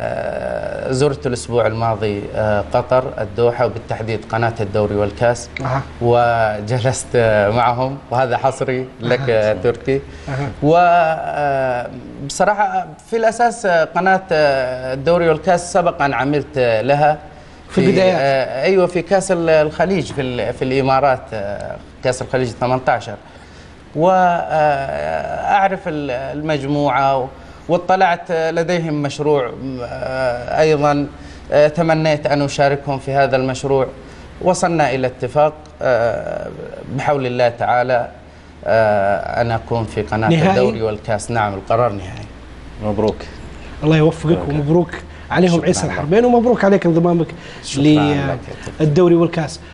آه، زرت الأسبوع الماضي آه، قطر الدوحة وبالتحديد قناة الدوري والكاس. وجلست معهم وهذا حصري لك آه، تركي. وبصراحة في الأساس قناة الدوري والكاس سبق أن عملت لها في البدايات. آه، أيوه في كاس ال- الخليج في في الإمارات آه، كاس الخليج 18 واعرف المجموعة و- واطلعت آه، لديهم مشروع آه، أيضا آه، تمنيت أن أشاركهم في هذا المشروع. وصلنا إلى اتفاق بحول الله تعالى أن أكون في قناة نهائي؟ الدوري والكأس. نعم القرار نهائي. مبروك. الله يوفقك ومبروك عليهم عيسى. الحربين ومبروك عليك انضمامك للدوري والكأس.